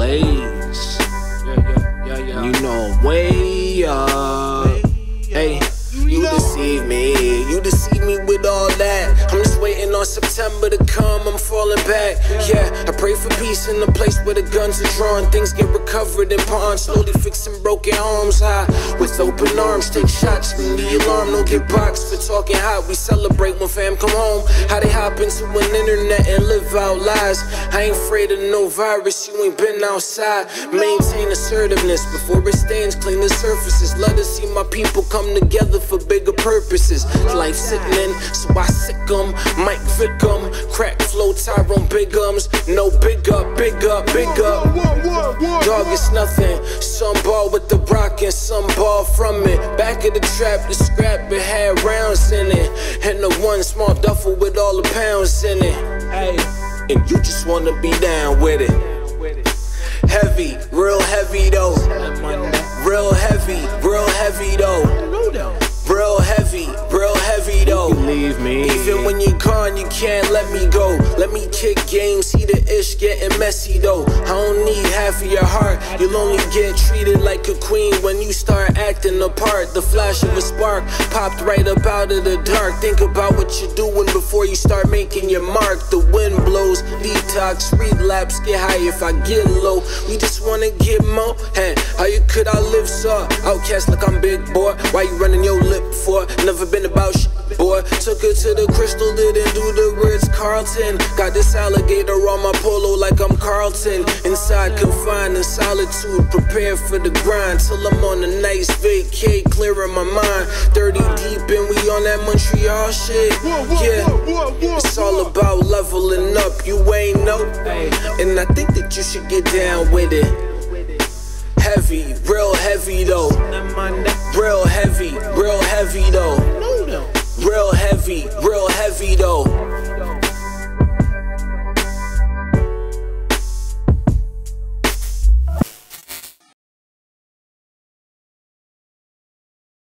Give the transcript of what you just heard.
blaze. Yeah, yeah, yeah, you know, way up. Hey, you deceive me. You deceive me with all that. I'm just waiting on September to come falling back. Yeah, I pray for peace in the place where the guns are drawn. Things get recovered in pawns, slowly fixing broken arms High with open arms, take shots when the alarm don't get boxed for talking hot. We celebrate when fam come home. How they hop into an internet and live out lies. I ain't afraid of no virus, you ain't been outside. Maintain assertiveness before it stains, clean the surfaces. Let us see my people come together for bigger purposes. Life in, so I sick 'em. Mike Vick 'em. Crack flow, Tyrone Biggums. No big up, big up, big up. Dog, it's nothing. Some ball with the rock and some ball from it. Back of the trap, the scrap, it had rounds in it. And the one small duffel with all the pounds in it. Hey, and you just wanna be down with it. Heavy, real heavy though. Real heavy, real heavy though. You can't let me go. Let me kick games, see the ish getting messy though. I don't need half of your heart. You'll only get treated like a queen when you start acting the part. The flash of a spark popped right up out of the dark. Think about what you're doing before you start making your mark. The wind blows, detox, relapse, get high if I get low. We just wanna get more. Hey, how you could I live so? OutKast like I'm Big Boi. Why you running your lip for? Never been about took her to the crystal, didn't do the Ritz Carlton. Got this alligator on my polo like I'm Carlton. Inside confined in solitude, prepared for the grind. Till I'm on a nice vacay, clearing my mind. 30 deep and we on that Montreal shit. Yeah, it's all about leveling up, you ain't know. And I think that you should get down with it. Heavy, real heavy though. Real heavy, real heavy though heavy, real heavy though.